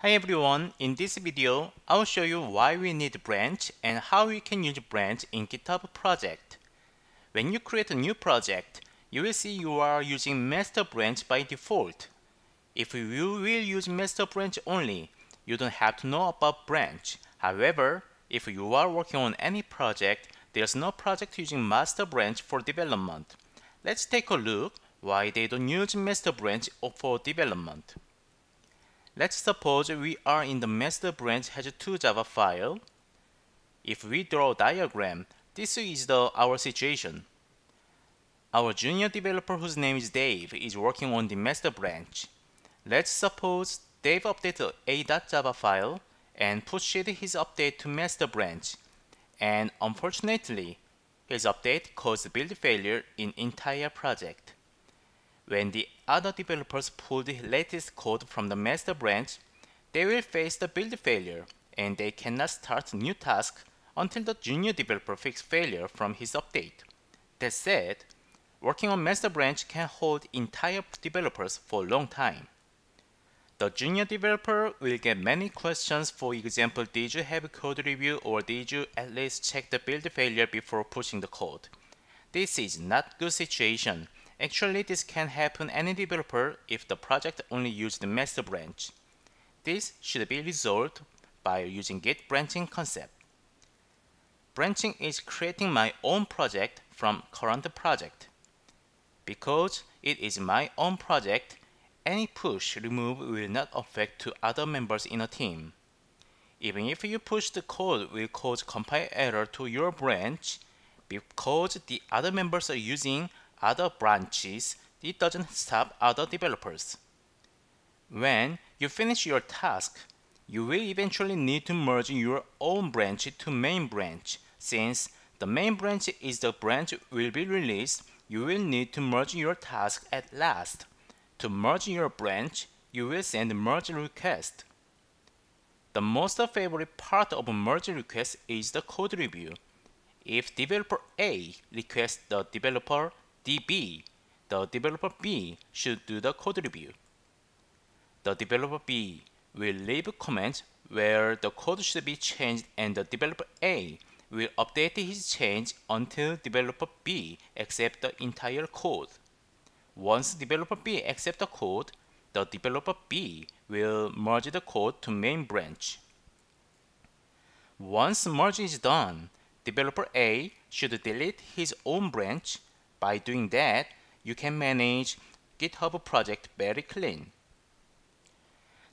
Hi everyone, in this video, I will show you why we need branch and how we can use branch in GitHub project. When you create a new project, you will see you are using master branch by default. If you will use master branch only, you don't have to know about branch. However, if you are working on any project, there's no project using master branch for development. Let's take a look why they don't use master branch for development. Let's suppose we are in the master branch has two Java file. If we draw a diagram, this is the our situation. Our junior developer whose name is Dave is working on the master branch. Let's suppose Dave updated a.java file and pushed his update to master branch. And unfortunately, his update caused build failure in entire project. When the other developers pull the latest code from the master branch, they will face the build failure and they cannot start new task until the junior developer fix failure from his update. That said, working on master branch can hold entire developers for a long time. The junior developer will get many questions for example did you have code review or did you at least check the build failure before pushing the code. This is not good situation Actually, this can happen any developer if the project only uses the master branch. This should be resolved by using git branching concept. Branching is creating my own project from current project. Because it is my own project, any push remove will not affect to other members in a team. Even if you push the code will cause compile error to your branch because the other members are using other branches, it doesn't stop other developers. When you finish your task, you will eventually need to merge your own branch to main branch. Since the main branch is the branch will be released, you will need to merge your task at last. To merge your branch, you will send merge request. The most favorite part of merge request is the code review. If developer A requests the developer DB, the developer B should do the code review. The developer B will leave comments where the code should be changed and the developer A will update his change until developer B accepts the entire code. Once developer B accepts the code, the developer B will merge the code to main branch. Once merge is done, developer A should delete his own branch by doing that, you can manage GitHub project very clean.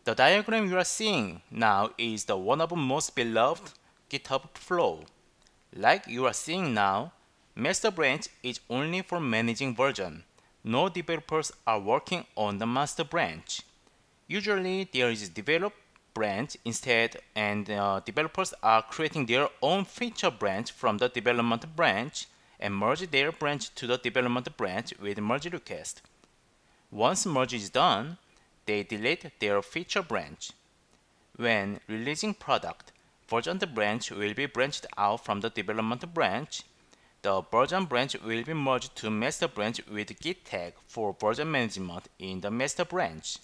The diagram you are seeing now is the one of the most beloved GitHub flow. Like you are seeing now, master branch is only for managing version. No developers are working on the master branch. Usually there is develop branch instead and uh, developers are creating their own feature branch from the development branch and merge their branch to the development branch with merge request. Once merge is done, they delete their feature branch. When releasing product, version branch will be branched out from the development branch. The version branch will be merged to master branch with git tag for version management in the master branch.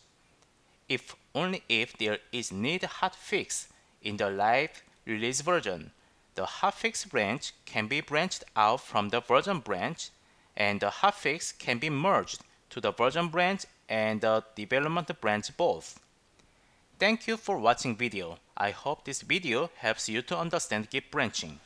If only if there is need hotfix in the live release version, the hotfix branch can be branched out from the version branch, and the hotfix can be merged to the version branch and the development branch both. Thank you for watching video. I hope this video helps you to understand Git branching.